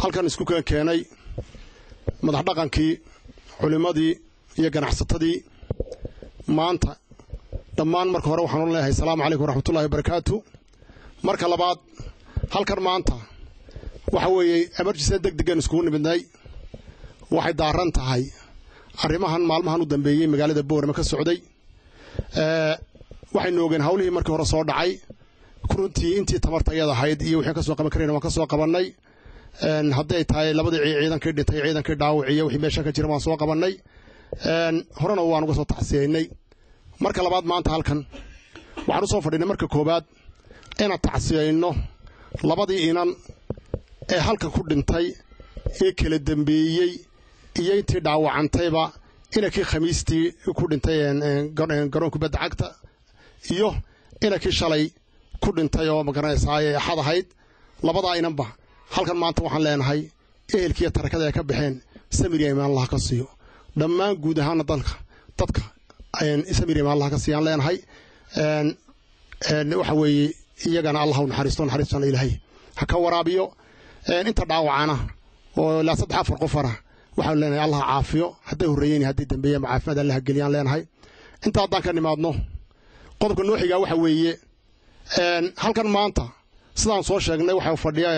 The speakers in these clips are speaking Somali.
halkan isku keen keenay madax dhaqankii culimmadii iyo ganacsatadii. Maanta dhammaan marka hore waxaan u leeyahay asalaamu calaykum waraxmatullahi wabarakaatu. Marka labaad halkan maanta waxa weeye emergency deg degan iskugu nimidnay. Waxay daaran tahay arrimahan maalmahan u dambeeyey magaalada boorama ka socday. Waxaynu ogeen hawlihii markii hore soo dhacay runtii intii tamarta iyada ahayd iyo wixii ka soo qaban karayna waan ka soo qabannay. Hadday tahay labadii ciidankii dhintay ciidankii dhaawiciyo wixii meesha ka jira waan soo qabannay. Horena waan uga soo tacsiyaynay. Marka labaad maanta halkan waxaan u fadhinay marka koowaad inaan tacsiyayno labadii inan ee halkan ku dhintay ee kala dembeeyey iyo intii dhaawacantayba inankii khamiistii ku dhintay garoonka badda cagta iyo inankii shalay ku dhintay oo ma garanaysaa ee axad ahayd labadaa inanba halkan maanta waxaan leenahay ehelkiiyo tarakada ay ka baxeen samir iyo imaan allaha ka siiyo. Dhammaan guud ahaana dalka dadka samir iyo imaan allaha ka siiyaan leenahay waxa weeye iyagana allah naxariisto naxariistana ilaahay. Ha ka waraabiyo inta dhaawacana oo ilaa saddex afar qofana waxaan leenahay allah caafiyo. Hadday horreeyeen hadday dambeeyeen caafimaad allaha geliyaan leenahay. Inta haddaan ka nimaadno qodobka nooxigaa waxa weeye halkan maanta sidaan soo sheegnay waxay fadhiya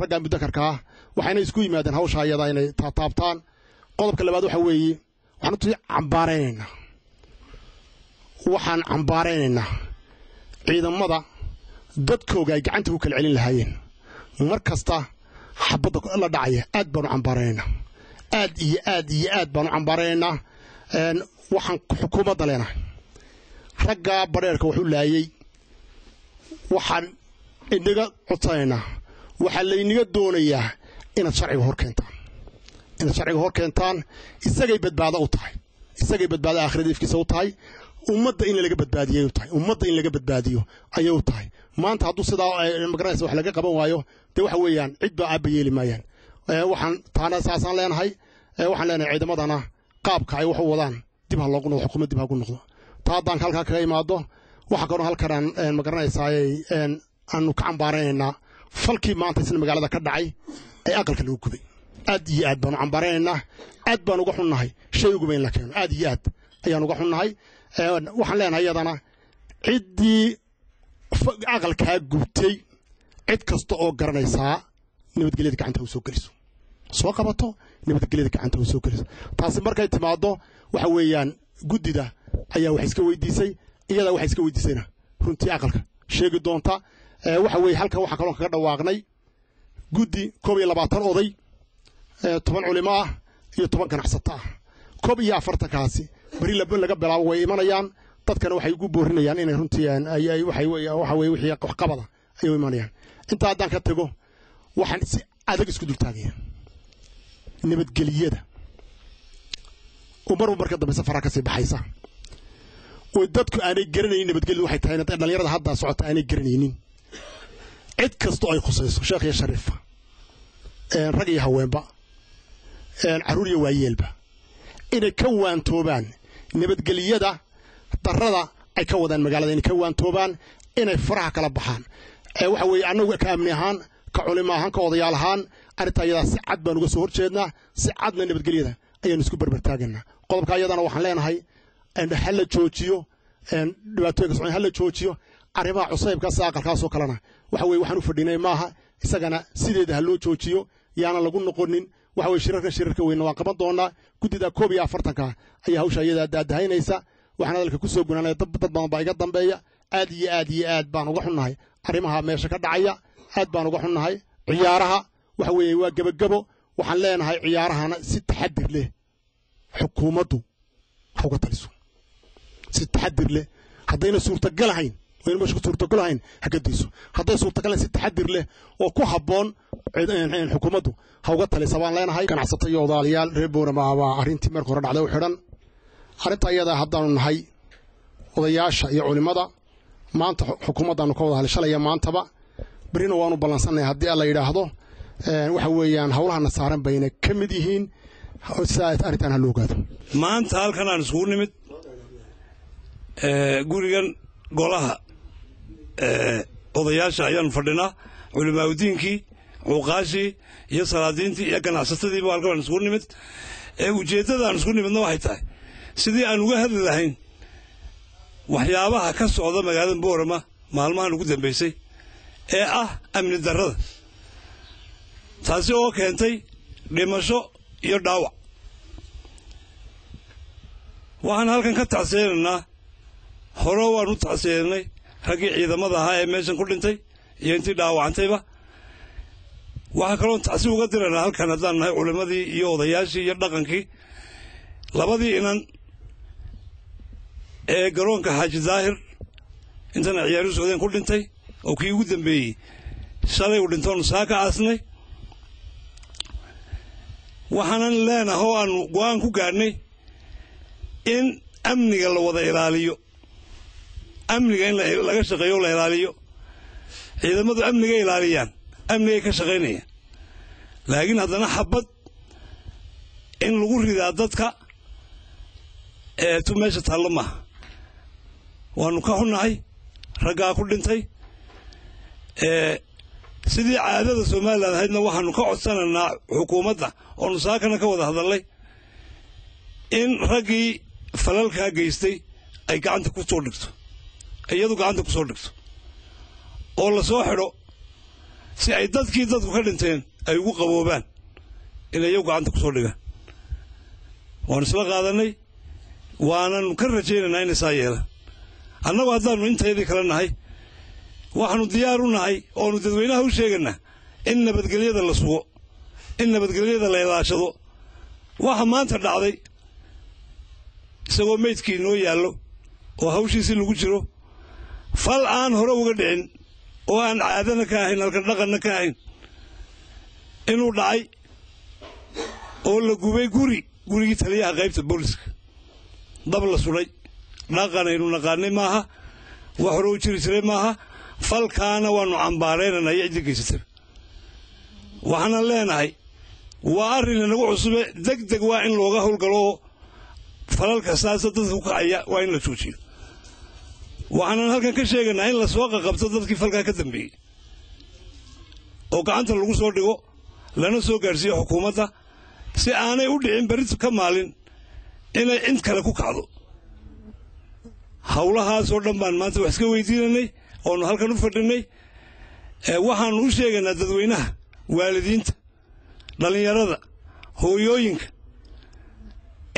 ragga mudakarka ah. Waxayna isku yimaadeen hawsha ayada inay taataabtaan qodobka labaad waxa weeye waxaan utii cambaaraynaynaa waxaan cambaaraynaynaa ciidamada dadkooga ay gacanta ku kala celin lahaayeen. Mar kasta xabadda la dhacaya aad baanu cambaaraynaynaa aad iyo aad iyo aad baanu cambaaraynaynaa waxaan xukuumadda leenahay raggaa badheerka waxu laayey waxaan inaga codsanaynaa waxaa laynaga doonayaa inaad sharciga hor inaad sharciga hor keentaan isagay badbaado u tahay. Isagay badbaado aakhirada ifkiisa u tahay. Ummadda in laga badbaadiyay u tahay. Ummadda in laga badbaadiyo ayay u tahay. Maanta hadduu sidaa magaranaysa wax laga qaban waayo dee waxa weeyaan cid baa aabba yeeli maayaan. Waxaan taana saasaan leenahay waxaan leenahay ciidamadana qaabka ay wax u wadaan dib ha loogu noqdo xukuumad dib ha ku noqdo. Taa haddaan halkaa kaga imaado waxaa kaloo halkanaan ma garanaysaa aanu ka cambaaraynaynaa falkii maanta isna magaalada ka dhacay ee aqalka lagu gubay. Aad iyo aad baanu cambaaraynaynaa aad baan uga xunnahay. Shay uguba in la keeno. Aad iyo aad ayaan uga xunnahay. Waxaan leenahay iyadana ciddii aqalkaa gubtay cid kasta oo garanaysaa nabadgelyada gacanta u soo geliso. Soo qabato nabadgelyada gacanta u soo geliso. Taasi markay timaado waxa weeyaan guddida ayaa wax iska weydiisay iyadaa waxa iska weydiisayna runtii aqalka. Sheegi doonta waxa weeye halkan waxaa kaloo kaga dhawaaqnay guddi koob iyo labaatan oday toban culimo ah iyo toban ganacsato ah. Koob iyo afartankaasi beri laga bilaabo way imanayaan dadkana waxay ugu boorinayaan inay runtii waxa imanayaan. Intaa haddaan ka tago waxaan si adag isku dultaagaya. Nabadgeliyada oo marba marka dambe safaraa ka sii baxaysa oo dadku aanay garanaynin nabadgelyadu waxay tahay dhallinyarada hadda socota aanay garanaynin. Cid kasta ay khusayso sheekh iyo shariifa rag iyo haweenba. Carruur iyo waayeelba. Inay ka waantoobaan nabadgelyada darrada ay ka wadaan magaalada. Inay ka waantoobaan inay faraha kala baxaan. Waxa weeye annagu ka amni ahaan ka culimo ahaan ka odayaal ahaan arrintaa iyadaa si cad baan uga soo horjeednaa si cadna nabadgelyada ayaanu isku berbertaaganaa qodobka iyadana waxaan leenahay ha la joojiyo dhibaatooyinka socon ha la joojiyo arrimaha cusaybkaas aqalkaasoo kalena. Waxa weye waxaan u fadhinay maaha isagana sideeda ha loo joojiyo yaana lagu noqonin. Waxa weye shirarkan shirarka weyna waan qaban doonaa. Guddida koob iyo afartanka ayaa hawsha iyadaa daadahaynaysa. Waxaan hadalka ku soo gunaanaya dad badan baa iga dambeeya. Aad iyo aad iyo aad baan uga xunnahay. Arrimaha meesha ka dhacaya aad baan uga xunnahay. Ciyaaraha waxa weeye waa gebagebo waxaan leenahay ciyaarahana si taxadir leh. Xukuumaddu ha uga taliso si taxadir leh. Haddayna suurtagal ahayn suurtagal ahayn ha ka dayso hadday suurtagal ahayn si taxadir leh oo ku habboon xukuumaddu ha uga talisa baan leenahay ganacsato iyo odaalayaal reer boorama baa arrintii marka hore dhacday u xidhan. Arrinta iyadaa haddaanu nahay odayaasha iyo culimmada maanta xukuumaddaanu ka wada hadlay shalaya maantaba berrina waanu ballansannahay haddii alla yidhaahdo waxa weeyaan howlahana saaran bayna ka mid yihiin sidaa arrintan ha loo ogaado maanta halkan aan iskugu nimid gurigan golaha odayaasha ayaanu fadhinaa culimaaudiinkii cuuqaashii iyo salaadiintii iyo ganacsatadiiba halkan isugu nimid. Ee ujeeddada aan isku nimidna waxay tahay sidii aan uga hadli lahayn waxyaabaha ka socda magaalada boorama maalmahan ugu dambaysay ee ah amni darrada. Taasi oo keentay dhimasho iyo dhaawac. Waxaan halkan ka tacsiyeynaynaa hore waan u tacsiyeynay raggii ciidamada ahaa ee meeshan ku dhintay iyo intii dhaawacantayba. Waxaa kaloon tacsi uga diraynaa halkan haddaan nahay culimmadii iyo odayaashii iyo dhaqankii. Labadii inan ee garoonka xaaji daahir intana ciyaaru socdeen ku dhintay oo kii ugu dambeeyey shalay uu dhintoonu saa ka aasnay. Waxaanan leenahay oo aanu go'aan ku gaadhnay in amniga la wada ilaaliyo amniga in laga shaqeeyo la ilaaliyo. Ciidamadu amnigay ilaaliyaan amnigay ka shaqaynayaan laakiin haddana xabad in lagu ridaa dadka eetu meesha taallo maaha. Waanu ka xunnahay raggaa ku dhintay sidii caadada somalilan ahaydna waxaanu ka codsanaynaa xukuumadda oonu saakana ka wada hadallay in raggii falalkaa geystay ay gacanta ku soo dhigto iyadu gacanta ku soo dhigto. Oo la soo xidho si ay dadkii dadku ka dhinteen ay ugu qaboobaan inay iyagu gacanta ku soo dhigaan. Waanu isla qaadannay waananu ka rajaynaynaa inay saa yeelaan. Annagu haddaannu intaydii kale nahay waxaanu diyaar u nahay oonu dadweynaha u sheegaynaa in nabadgelyada la sugo in nabadgelyada la ilaashado. Waxa maanta dhacday isagoo meydkii noo yaallo oo hawshiisii lagu jiro fal aan hore uga dhicin oo aan caadana ka ahayn halkan dhaqanna ka ahayn inuu dhacay oo la gubay guri gurigii taliyaha qaybta booliska. Dab la sudhay dhaqanaynu naqaanay maaha wax hore u jiri jiray maaha falkaana waannu cambaaraynanaa iyo ciddi geysataba waxaanan leenahay waa arrin inagu cusube deg deg waa in looga howlgalo oo falalka saasa dadka ku kacaya waa in la joojiyo waxaanan halkan ka sheegaynaa in la soo qaqabto dadkii falkaa ka dambeeyey. Oo gacanta lagu soo dhigo lana soo gaadhsiiyo xukuumadda si aanay u dhicin berrit ka maalin inay cid kale ku kacdo. Howlahaasoo dhan baan maanta wax iska weydiinanay oonu halkan u fadhinay. Waxaannu u sheegaynaa dadweynaha waalidiinta dhallinyarada hooyooyinka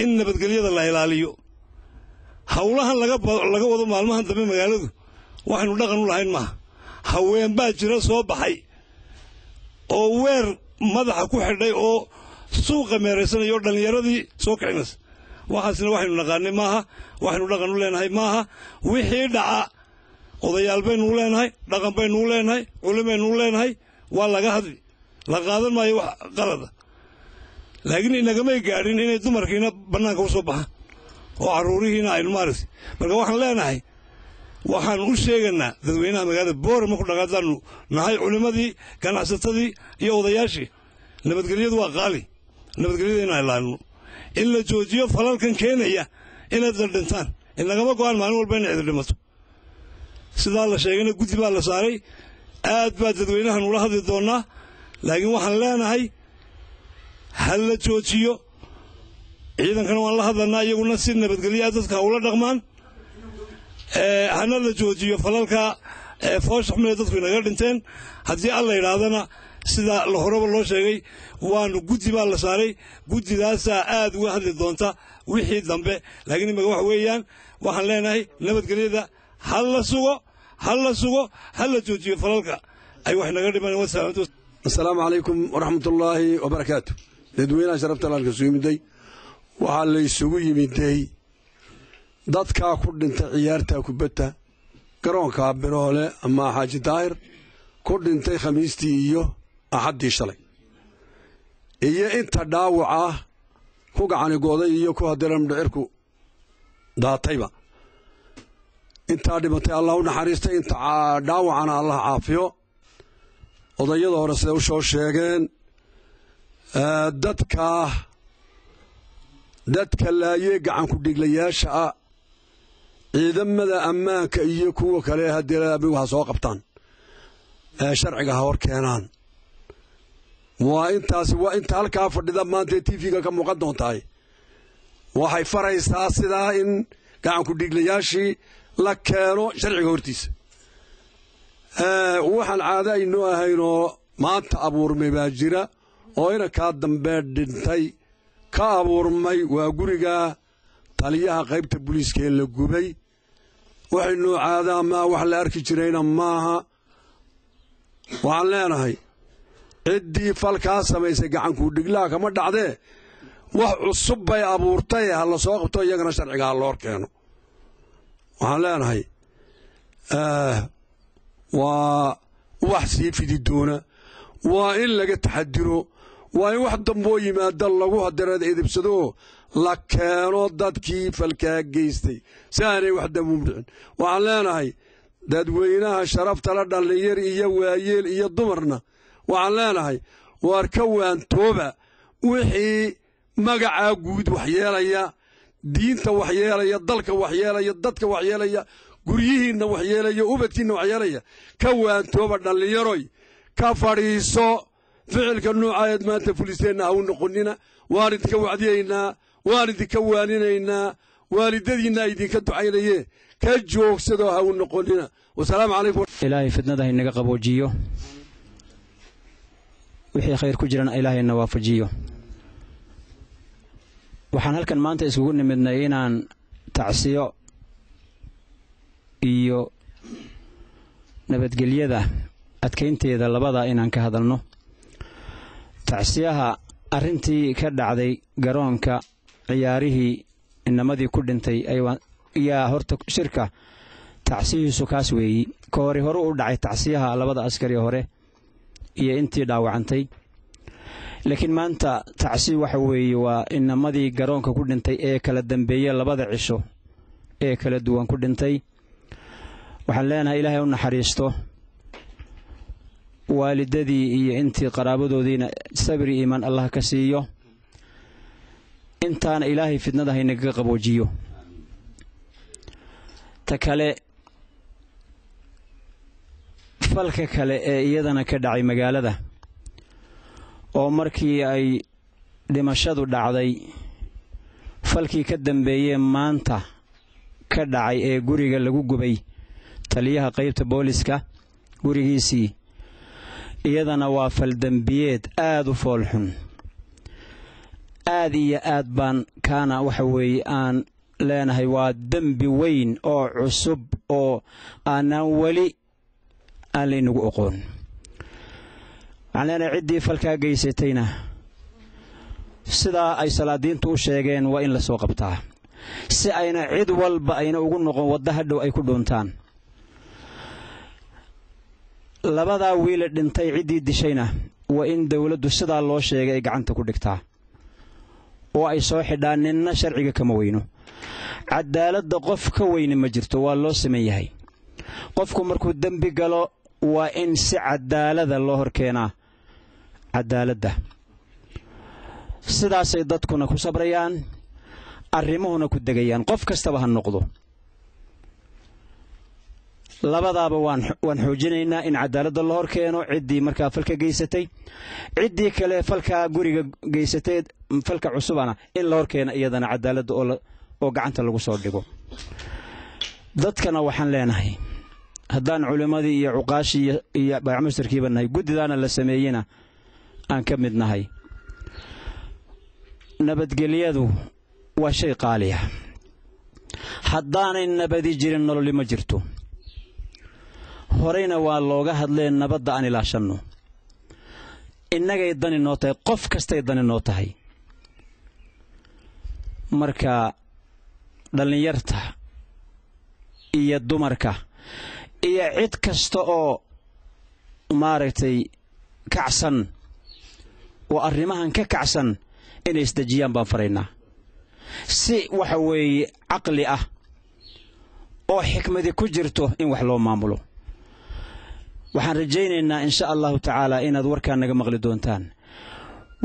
in nabadgelyada la ilaaliyo howlahan laga wado maalmahan dambe magaaladu waxaynu dhaqan u lahayn maaha. Haween baa jira soo baxay oo weer madaxa ku xidhay oo suuqa meeraysanaya oo dhallinyaradii soo kicinaysa waxaasna waxaynu naqaanay maaha waxaynu dhaqan u leenahay maaha wixii dhaca odayaal baynuu leenahay dhaqan baynuu leenahay culimaynuu leenahay waa laga hadli. La qaadan maayo wax qalada laakiin inagamay gaadhin inay dumarkiina bannaanka u soo baxaan oo carruurihiina aynu maaragtay marka waxaan leenahay waxaan u sheegaynaa dadweynaha magaalada boorama ku dhaqaadaanu nahay culimmadii ganacsatadii iyo odayaashii. Nabadgelyadu waa qaali. Nabadgelyada inaan in la joojiyo falalkan keenaya inay daldhintaan. Inagama go'aan maalin walba inay dhimato sidaa la sheegayna guddi baa la saaray. Aad baa dadweynahan ula hadli doonnaa laakiin waxaan leenahay ha la joojiyo ciidankana waan la hadlanaa iyaguna si nabadgelyaa dadka ula dhaqmaan. Hana la joojiyo falalka foosha xumee dadku inaga dhinteen. Haddii alla yidhaahdana sida la horeba loo sheegay waanu guddi baa la saaray. Guddidaasaa aad uga hadli doonta wixii dambe. Laakiin imika waxa weeyaan waxaan leenahay nabadgelyada ha la sugo ha la sugo ha la joojiyo falalka. Ay wax naga dhiman asalaamu calaykum waraxmatullaahi wabarakaatu dadweynaha sharafta laalka soo yimiday waxaa la isugu yimiday dadkaa ku dhintay ciyaarta kubadda garoonka biroole ama xaaji daahir ku dhintay khamiistii iyo axaddii shalay. Iyo inta dhaawaca ku gacanigooday iyo ku hadiran dhicirku daatayba. Intaa dhimatay allah u naxariistay inta dhaawacana allah caafiyo. Odayada hore siday u sheegeen dadka dadka laayee gacanku dhiglayaasha ah ciidamada ammaanka iyo kuwa kale haddii amigu ha soo qabtaan. Ee sharciga ha hor keenaan. Waa intaasi waa inta halkaa fadhida maanta tv-ga ka muuqan doontahay. Waxay faraysaa sidaa in gacanku dhiiglayaashii la keeno sharciga hortiisa. Waxaan caado aynoo ahaynoo maanta abuurmay baa jira oo inankaa dambee dhintay ka abuurmay waa guriga taliyaha qaybta booliiska ee la gubay. Waxaynoo caadaa maa wax la arki jirayna maaha. Waxaan leenahay ciddii falkaa samaysay gacankuu dhiglaha kama dhacdee? Wax cusub bay abuurtay ha la soo qabto iyagana sharciga ha loor keeno waxaan leenahay waa wax sii fidi doona. Waa in laga taxadiro waa in wax damboo yimaada lagu hadereed edibsadoo la keeno dadkii falkaa geystay. Si aanay wax dambuum dhicin waxaan leenahay dadweynaha sharafta la dhallinyar iyo waayeel iyo dumarna waxaan leenahay waar ka waantooba wixii magacaa guud waxyeelaya diinta waxyeelaya dalka waxyeelaya dadka waxyeelaya guryihiinna waxyeelaya ubadkiinna waxyeelaya ka waantooba dhallinyaroy ka fadhiiso ficilka nuucaayeed maanta fulisteenna ha noqonina waan idinka wacdiyaynaa waan idinka waaninaynaa waalidadiinna idinka ducaynaye ka joogsadoo ha u noqonina wasalaamu calaykum ilaahay fidnada haynaga qaboojiyo wixii khayr ku jirana ilaahayna waafajiyo waxaan halkan maanta iskugu nimidnay inaan tacsiyo iyo nabadgelyada adkaynteeda labada inaan ka hadalno tacsiyaha arrintii ka dhacday garoonka ciyaarihii inamadii ku dhintay ayaa horta shirka tacsiyihiisu kaas weeyi. Ka hore u dhacay tacsiyaha labada askari hore iyo intii dhaawacantay. Laakiin maanta tacsi waxa weeye waa inamadii garoonka ku dhintay ee kala dambeeye labada cisho ee kala duwan ku dhintay. Waxaan leenahay ilaahay u naxariisto waalidadii iyo intii qaraabadoodiina sabri iimaan allah ka siiyo intaana ilaahay fidnada haynagaga qaboojiyo. Ta kale falka kale ee iyadana ka dhacay magaalada oo markii ay dhimashadu dhacday falkii ka dambeeyee maanta ka dhacay ee guriga lagu gubay taliyaha qaybta booliska gurigiisii iyadana waa faldembiyeed aada u foolxun aad iyo aad baan kaana waxa weeye aan leenahay waa dembi weyn oo cusub oo aanaan weli aan laynagu oqoon. Waxaan leenahay ciddii falkaa geysatayna. Sidaa ay salaadiintu u sheegeen waa in la soo qabtaa. Si ayna cid walba ayna ugu noqon wadda hadhow ay ku dhuuntaan labadaa wiile dhintay ciddii dishayna waa in dowladdu sidaa loo sheegay ay gacanta ku dhigtaa. Oo ay soo xidhaan ninna sharciga kama weyno. Cadaaladda qof ka weyni ma jirto waa loo saman yahay. Qofku markuu dembi galo waa in si cadaalada loo hor keenaa cadaaladda sidaasay dadkuna ku sabrayaan arrimuhuna ku degayaan. Qof kastaba ha noqdo labadaaba waan xoojinaynaa in cadaaladda la hor keeno ciddii markaa falka geysatay ciddii kale falkaa guriga geysatay falka cusubana in la hor keeno iyadana cadaaladda oo gacanta lagu soo dhigo. Dadkana waxaan leenahay haddaan culimmadii iyo cuqaashii iyo baacmustarkiiba nahay guddidaana la sameeyena aan ka mid nahay. Nabadgelyadu waa shay qaaliya. Haddaanay nabadi jirin nololi ma jirto horeyna waa looga hadlee nabadda aan ilaashanno. Innagay dani noo tahay qof kastay dani noo tahay. Marka dhallinyarta iyo dumarka iyo cid kasta oo maaragtay kacsan oo arrimahan ka kacsan inay isdejiyaan baan faraynaa. Si waxa weeye caqli ah oo xikmadi ku jirto in wax loo maamulo waxaan rajaynaynaa insha allahu tacaala inaad warkaa naga maqli doontaan.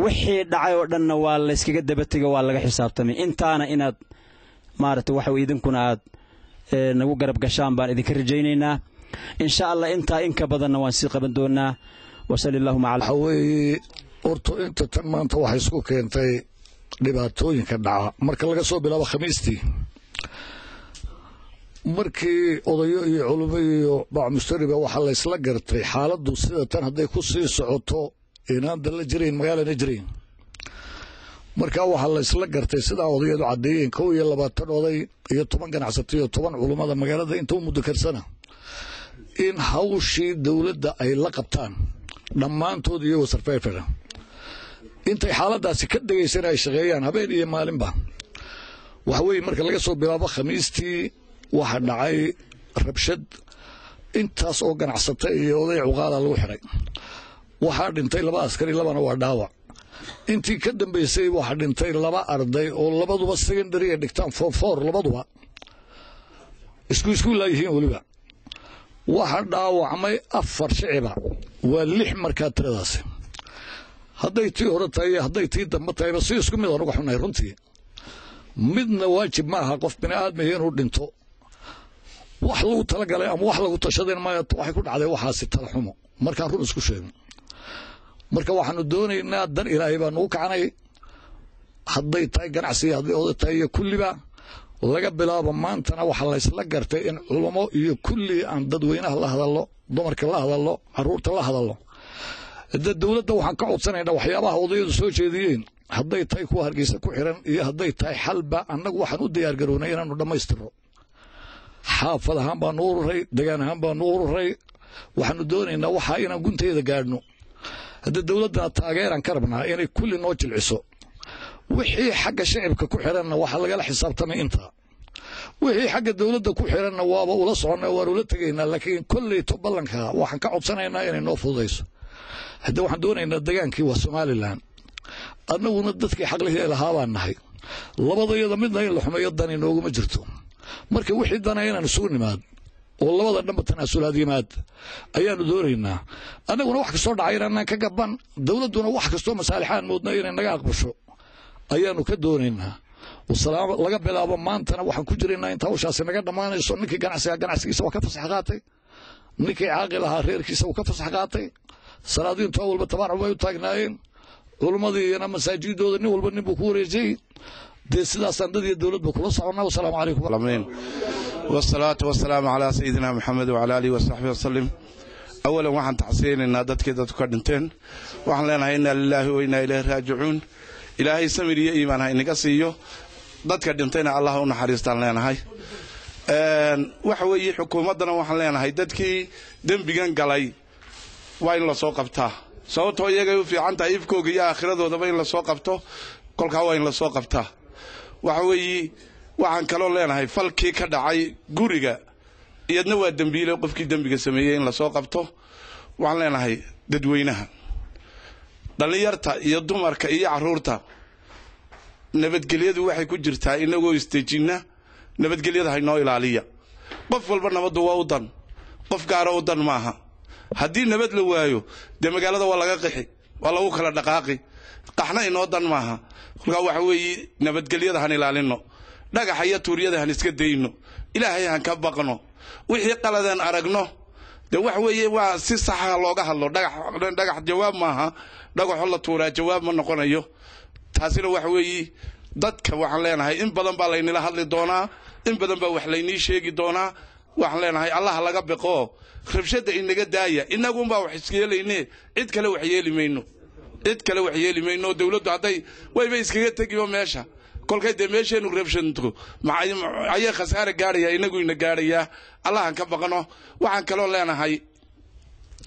Wixii dhacay oo dhanna waa layskaga dabatega waa laga xisaabtamay. Intaana inaad maaragtay waxa idinkuna aad nagu garab gashaan baan idinka rajaynaynaa. Insha allah intaa in ka badanna waan sii qaban doonaa wasali allahuma cala waxaa weeye horta inta tan maanta waxay isku keentay dhibaatooyinka dhaca. Marka laga soo bilaabo khamiistii markii odayo iyo culimo iyo bacmustariba waxaa la ysla gartay xaaladdu sida tan hadday ku sii socoto inaan dalla jirayn magaalana jirayn markaa waxaa la ysla gartay sidaa odayadu caddeeyeen kow iyo labaatan oday iyo toban ganacsato iyo toban culummada magaalada inta u muddo karsana in hawshii dowladda ay la qabtaan dhammaantood iyagoo sarfayfera intay xaaladaasi ka degaysana ay shaqeeyaan habeen iyo maalinba. Waxa weeye marka laga soo bilaabo khamiistii waxa dhacay rabshad intaas oo ganacsata iyo oday cuqaala lagu xiray. Waxaa dhintay laba askari labana waa dhaawac. Intii ka dambaysay waxaa dhintay laba arday oo labaduba secondary ay dhigtaan fofor labaduba. Isku iskuullaa yihiin weliba. Waxaa dhaawacmay afar shiciba. Waa lix markaa tiradaasi hadday tii hore tahay iyo hadday tii dambe tahayba si isku mid anuga xunahay runtii. Midna waajib ma aha qof bini aadmiga inuu dhinto wax lagu talagalay ama wax lagu tashadeen maya waxay ku dhacday waxaasi tala xumo. Markaan run isku sheegno marka waxaanu doonaynaa dan ilaahay baa nugu kacanay. Hadday tahay ganacsiga hadday oda tahay iyo kulliba laga bilaabo maantana waxaa laysla gartay in culamo iyo kulli aan dadweynaha la hadallo dumarka la hadallo carruurta la hadallo. De dowladda waxaan ka codsanaynaa waxyaabaha odayadu soo jeediyeen hadday tahay kuwa hargeysa ku xiran iyo hadday tahay xalba annagu waxaan u diyaargarownay inaanu dhammaystirno xaafad ahaan baanu ururay degaan ahaan baanu ururay waxaanu doonaynaa waxaa inaan gunteeda gaadhno haddii dowladdana taageeraan ka rabnaa inay kulli noo jilciso wixii xagga shacibka ku xiranna waxaa lagala xisaabtamay intaa wixii xagga dowladda ku xiranna waaba ula soconna waan ula tegaynaa laakiin kolleyto ballanka waxaan ka codsanaynaa inay noo fududayso. Haddii waxaan doonaynaa degaankii waa somalilan annaguna dadkii xaqlihii lahaa baan nahay. Labadayada midna in la xumeeyo dani nooguma jirto marka wixii dana inaan isugu nimaad oo labada dhanba tanaasulaad yimaad ayaanu doonaynaa. Annaguna wax kastoo dhacay inaanaan ka gaban dowladduna wax kastoo masaalixaan moodna inay naga aqbasho ayaanu ka doonaynaa. Laga bilaabo maantana waxaan ku jiraynaa inta hawshaasi naga dhammaanayso ninkii ganacsiga ganacsigiisa waa ka fasax qaatay. Ninkii caaqil ahaa reerkiisa wuu ka fasax qaatay. Salaadiintu walba tabaarcub bay u taagnaayeen. Culumadiina masaajidooda nin walba nin buu ku wareejiyey dee sidaasaan dad iyo dowladba kula soconnaa wasalaamu calaykum. Wsalaatu wasalaamu calaa sayidina moxamed wacala aalihi wasaxbihi wasalim awalan waxaan tacsiyeynaynaa dadkii dadku ka dhinteen. Waxaan leenahay innaa lilaahi wa innaa raajicuun. Ilaahay samir iyo iimaan ha inaga siiyo. Dadka dhintayna allah u naxariistaan leenahay. Waxa weeye xukuumaddana waxaan leenahay dadkii dembigan galay waa in la soo qabtaa sababtoo ah iyagay u fiican tahay ifkooga iyo aakhiradoodaba in la soo qabto. Kolkaa waa in la soo qabtaa waxa weeye waxaan kaloo leenahay falkii ka dhacay guriga iyadna waa dembiile qofkii dembiga sameeyey in la soo qabto. Waxaan leenahay dadweynaha dhallinyarta iyo dumarka iyo carruurta nabadgelyadu waxay ku jirtaa inagoo istejinna nabadgelyada haynoo ilaaliya. Qof walba nabaddu waa u dan qof gaara u dan maaha. Haddii nabad la waayo dee magaalada waa laga qixi waa lagu kala dhaqaaqi qaxna inoo dan maaha. Kolkaa waxa weeye nabadgelyada han ilaalino dhagaxa iyo tuuryada han iska dayno. Ilaahay han ka baqno. Wixii qaladeen aragno. Dee waxa weeye waa si saxa looga hadlo. Dhagax jawaab maaha. Dhagaxo la tuuraa jawaab ma noqonayo. Taasina waxa weeye dadka waxaan leenahay in badan baa laynila hadli doonaa in badan baa wax laynii sheegi doonaa. Waxaan leenahay allah laga biqo. Rabshada inaga daaya inagunbaa wax isyeelayne cid kale wax yeeli mayno cid kale wax yeeli mayno dowladdu hadday wayba iskaga tegiba meesha? Kolkay dee meesheenu rabshanto ayay khasaare gaadhaya inagu ina gaadhayaa. Allahan ka baqno waxaan kaloo leenahay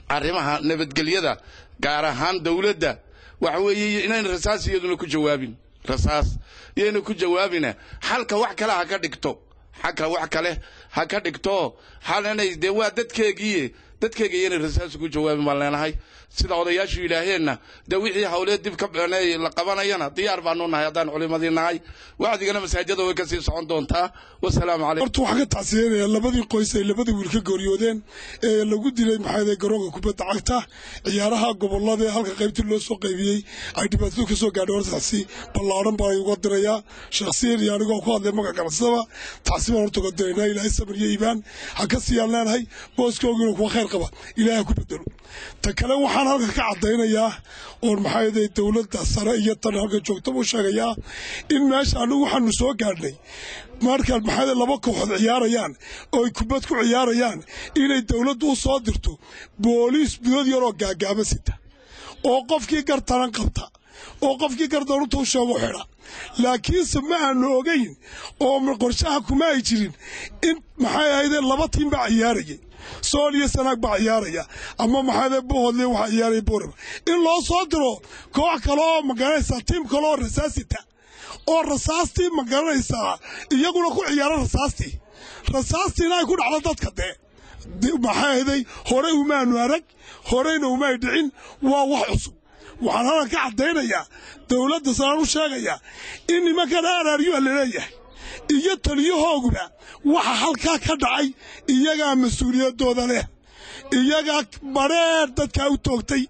arrimaha nabadgelyada gaar ahaan dowladda waxa weeye inayn rasaas iyaduna ku jawaabin. Rasaas. Iyayna ku jawaabina xalka wax kale ha ka dhigto. Xalka wax kale ha ka dhigto. Xal dee waa dadkeegii dadkeega rasaas ku jawaabin baan leenahay sida odayaashu yidhaaheenna de wixii hawleed dib ka la qabanayana diyaar baanu nahay haddaan culimadii nahay. Wacdigana masaajada way ka sii socon doontaa. Wasalaamu calaykum horta waxaan ka tacsiyeynaya labadii qoys ay labadii wiil ka geeriyoodeen ee lagu dilay maxaa garoonka kubadda cagta ciyaaraha gobollada ee halka qaybtii loo soo qaybiyey. Ay dhibaatadu ka soo gaadhay hortaasi ballaaran baan uga dirayaa. Shakhsiyan iyo anigoo ku hadlay magac ganacsadaba tacsi baan horta uga diraynaa ilaahay samir iyo iibaan. Ha ka siiyaan leenahay booskoogina kuwa khayr qaba. Ilaahay ha ku bedelo ta kale waxaan halka ka caddaynayaa oon maxaa yeelay dowladda sare iyo tan halka joogtaba u sheegayaa in meesha anigu waxaanu soo gaadhnay. Marka maxaa yeelay laba kooxood ciyaarayaan oo ay kubad ku ciyaarayaan inay dowladdu u soo dirto booliis budad yaroo gaagaaba sita. Oo qofkii gartaran qabta oo qofkii gardaruta u sheego xidha. Laakiinse ma aanu ogayn oo qorshaha kuma ay jirin in maxay ahaydee laba tiim baa ciyaarayay sool iyo sanaag baa ciyaaraya. Ama maxaade bohodle waxaa ciyaaraya booraba in loo soo diro koox kale oo ma garanaysaa tiim kale oo rasaasita. Oo rasaastii ma garanaysaa iyaguna ku ciyaara rasaastii rasaastiina ay ku dhacdo dadka dee. Maxay ahaday horey umaanu arag horeyna umay dhicin. Waa wax cusub. Waxaan halkan ka caddaynayaa dowladda sanaan u sheegayaa in nimankan aaraaryu la leeyahay iyo taliyahooguba waxa halkaa ka dhacay iyagaa mas'uuliyaddooda leh. Iyagaa badheer dadkaa u toogtay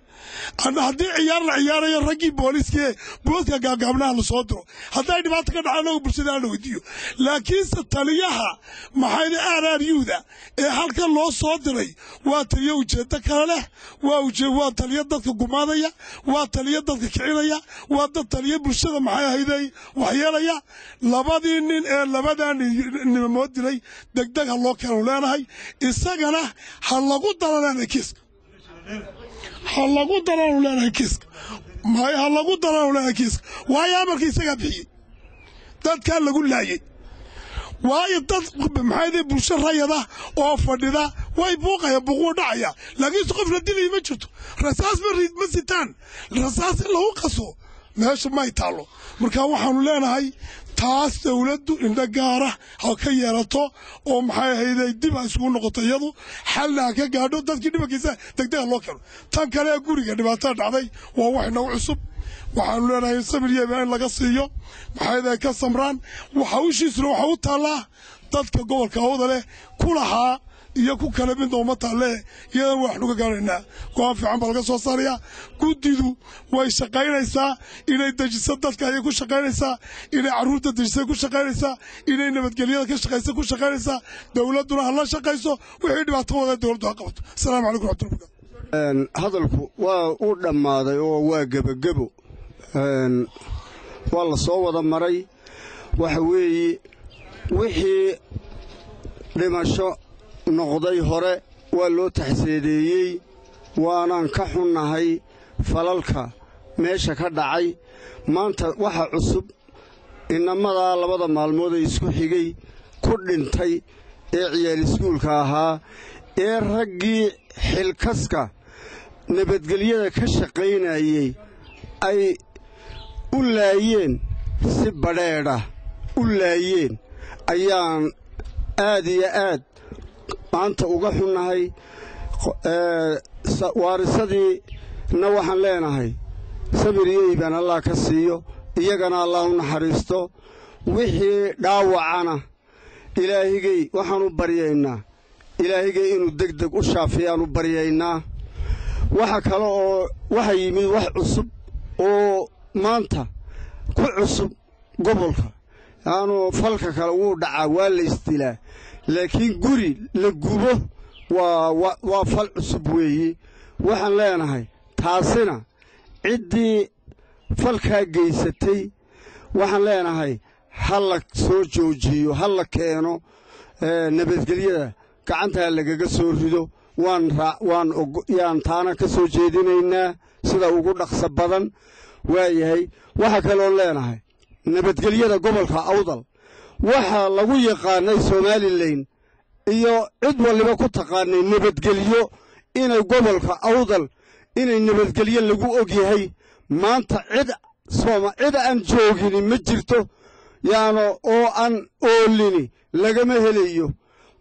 haddii ciyaar la ciyaarayo raggii booliiskaee boodka gaagaabnaha la soo diro hadday dhibaato ka dhaca anagu bulshada la weydiiyo laakiinse taliyaha maxayda aararyuda ee halkan loo soo diray waa taliyo ujeeddo kale leh. Waa taliyo dadka gumaadaya waa taliyo dadka kicinaya waa dad taliyo bulshada maxay ahayday? Waxyeelaya. Labadii nin ee labadaa nimamood dilay degdeg ha loo keenu leenahay. Isagana ha lagu daro leenahay kiiska ha lagu daraanu leenahay kiiska may ha lagu daraanu leenahay kiiska waayo amarka isagaa bixiyey dadkaa lagu laayay. Waayo dad maxaayadee bulsho rayada oo fadhida? Way buuqaya buuquu dhacaya. Laakiinse qof la dilaya ma jirto. Rasaas ma ma sitaan. Rasaas in lagu qaso meesha may taallo. Marka waxaanu leenahay taas dowladdu indho gaara ha ka yeelato oo maxay ahayday dib ha isugu noqoto iyadu xalna ha ka gaadho dadkii dhibankiisa degdega loo keeno. Tan kale ee guriga dhibaatada dhacday waa wax inagu cusub. Waxaanu leenahay samir yeeba in laga siiyo. Maxay ka samraan? Hawshiisuna waxa u taallaa dadka gobolka awda leh ku lahaa iyo ku kale midna uma taalle iyadan waxnu ka go'aan fiican baa laga soo saarayaa. Guddidu way shaqaynaysaa inay dejiso dadka ayay ku shaqaynaysaa inay carruurta dejisay ku shaqaynaysaa inay nabadgelyada ka shaqaysa ku shaqaynaysaa. Dowladduna ha la shaqayso wixii dhibaato wada dowladdu ha qabato. Asalaamu calaykum barakaatu hadalku waa u dhammaaday oo waa gebagebo. Waa la soo wada maray. Waxa weeye wixii dhimasho noqday hore waa loo taxseedeeyey waanaan ka xunnahay falalka meesha ka dhacay. Maanta waxa cusub inamadaa labada maalmood ee isku xigay ku dhintay ee ciyaal iskuulka ahaa ee raggii xilkaska nabadgelyada ka shaqaynayey ay u laayeen si badheedha u laayeen. Ayaan aad iyo aad maanta uga xunnahay waarisadii-na waxaan leenahay sabir iyo iibaan allah ka siiyo iyagana allah u naxariisto wixii dhaawacana ilaahigay waxaanu baryaynaa ilaahigay inuu deg deg u shaafiyaanu baryaynaa waxa kale oo waxa yimid wax cusub oo maanta ku cusub gobolka yaanu falka kale wuu dhacaa waa la isdilaa laakiin guri la gubo waa fal cusub weeye waxaan leenahay taasina ciddii falkaa geysatay. Waxaan leenahay ha la soo joojiyo ha la keeno nabadgelyada gacantaa lagaga soo rido. Yaan taana ka soo jeedinaynaa sida ugu dhaqso badan. Waayahay waxaa kaloon leenahay nabadgelyada gobolka awdal waxaa lagu yaqaanay somalilan iyo cid waliba ku taqaanay nabadgelyo inay gobolka awdal inay nabadgelyo lagu og yahay maanta cid cid aan joogini ma jirto yaano oo aan oolini lagama helayo.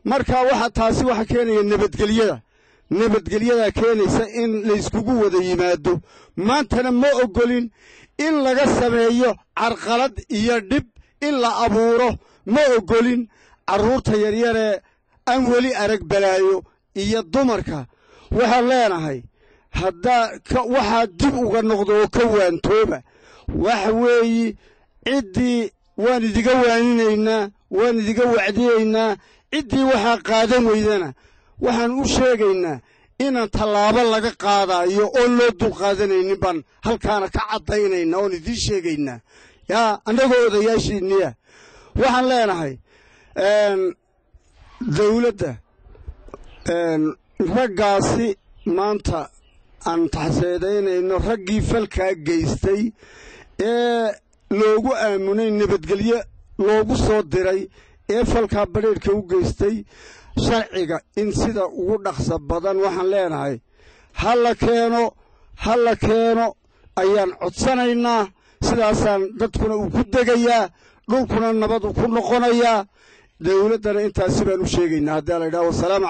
Marka waxa taasi waxa keenaya nabadgelyada nabadgelyadaa keenaysa in layskugu wada yimaado. Maantana ma oggolin in laga sameeyo carqalad iyo dhib in la abuuro ma oggolin carruurta yaryaree aan weli arag balaayo iyo dumarka. Waxaan leenahay haddaa waxaa dib uga noqdo oo ka waantooba. Waxa weeyi ciddii waan idiga waaninaynaa waan idiga wacdiyaynaa ciddii waxaa qaadan weydana. Waxaan u sheegaynaa inaan tallaabo laga qaadaayo oon loo dulqaadanaynin baan halkaana ka caddaynayna oon idiin sheegaynaa. Yaa annagoo odayaashiinniya waxaan leenahay dawladda raggaasi maanta aan taxseedaynayno raggii falkaa geystay ee loogu aamunay nabadgelyo loogu soo diray ee falkaa badheedhka u geystay sharciga in sida ugu dhaqsa badan. Waxaan leenahay ha la keeno ha la keeno ayaan codsanaynaa sidaasaan dadkuna uu ku degayaa dhulkuna nabad u ku noqonayaa dawladdana intaasi baan u sheegaynaa haddii la yidhaha wasalaam